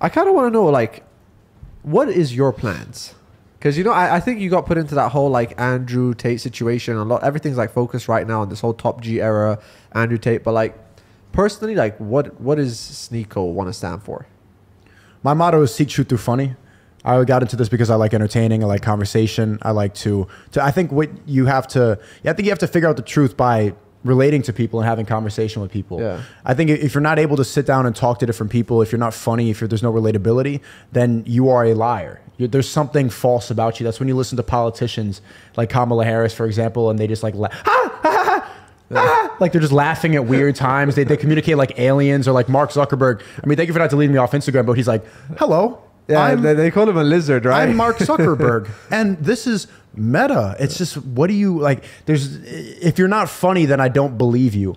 I kind of want to know like, what is your plans? Because you know, I, I think you got put into that whole like Andrew Tate situation. A lot, everything's like focused right now on this whole Top G era, Andrew Tate. But like, personally, like, what what does Sneako want to stand for? My motto is seek truth through funny. I got into this because I like entertaining, I like conversation, I like to to I think what you have to I think you have to figure out the truth by relating to people and having conversation with people. Yeah. I think if you're not able to sit down and talk to different people, if you're not funny, if there's no relatability, then you are a liar. you there's something false about you. That's when you listen to politicians like Kamala Harris, for example, and they just like ah, ah, ah, ah, like they're just laughing at weird times. They, they communicate like aliens or like Mark Zuckerberg. I mean, thank you for not deleting me off Instagram, but he's like, hello. Yeah, I'm- they, they call him a lizard, right? I'm Mark Zuckerberg, and this is Meta. It's just what do you like? There's if you're not funny, then I don't believe you.